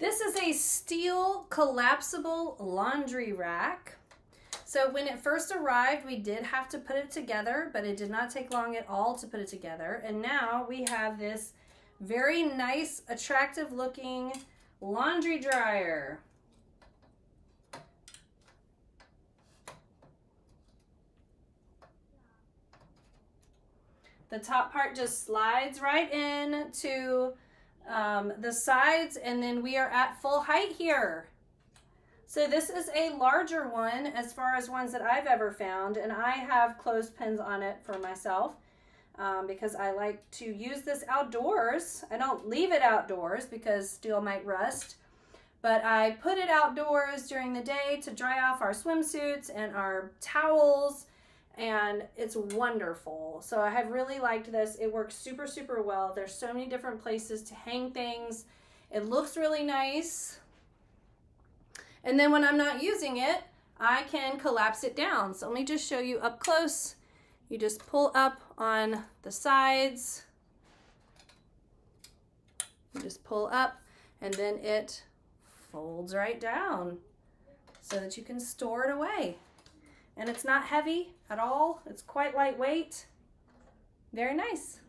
This is a steel collapsible laundry rack. So when it first arrived, we did have to put it together, but it did not take long at all to put it together. And now we have this very nice, attractive looking laundry dryer. The top part just slides right in to um, the sides and then we are at full height here. So this is a larger one as far as ones that I've ever found and I have clothespins on it for myself um, because I like to use this outdoors. I don't leave it outdoors because steel might rust but I put it outdoors during the day to dry off our swimsuits and our towels and it's wonderful. So I have really liked this. It works super, super well. There's so many different places to hang things. It looks really nice. And then when I'm not using it, I can collapse it down. So let me just show you up close. You just pull up on the sides. You just pull up and then it folds right down so that you can store it away and it's not heavy at all. It's quite lightweight. Very nice.